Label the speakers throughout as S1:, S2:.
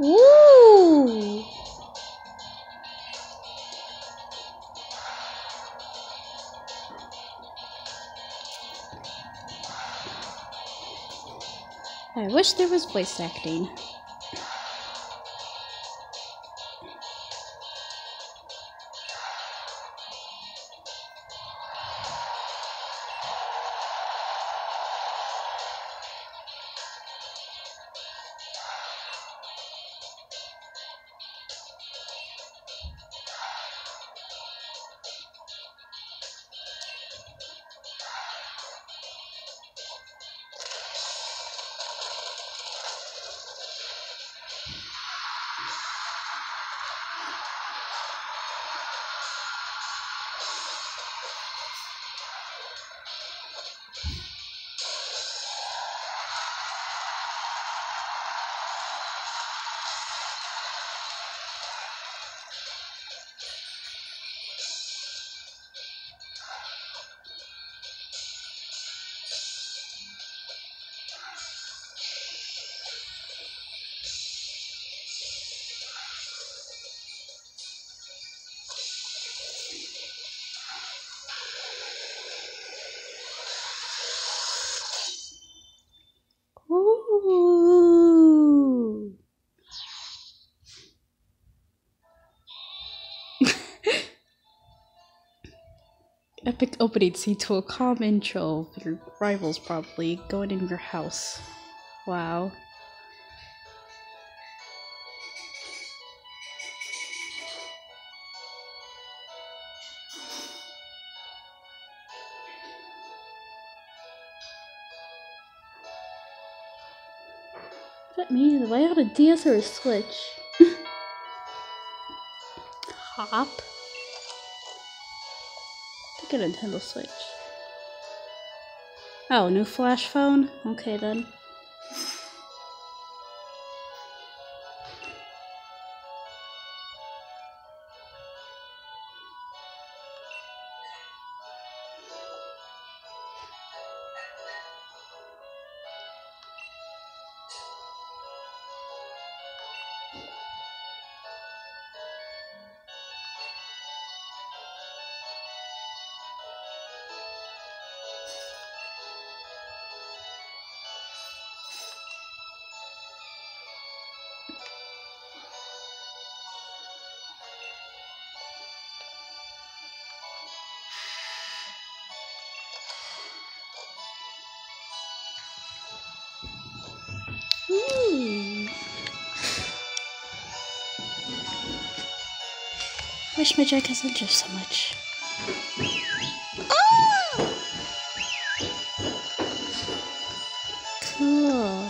S1: I wish there was voice acting. Epic opening scene to a calm intro of your rivals probably going in your house. Wow. Is that me? Do I have a DS or a Switch? Hop? Take a Nintendo Switch. Oh, new flash phone? Okay then. Wish my Jack hasn't drift so much. Ah! Cool.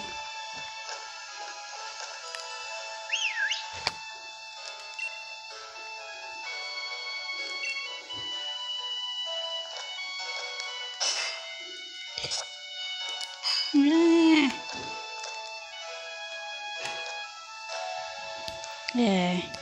S1: Yeah.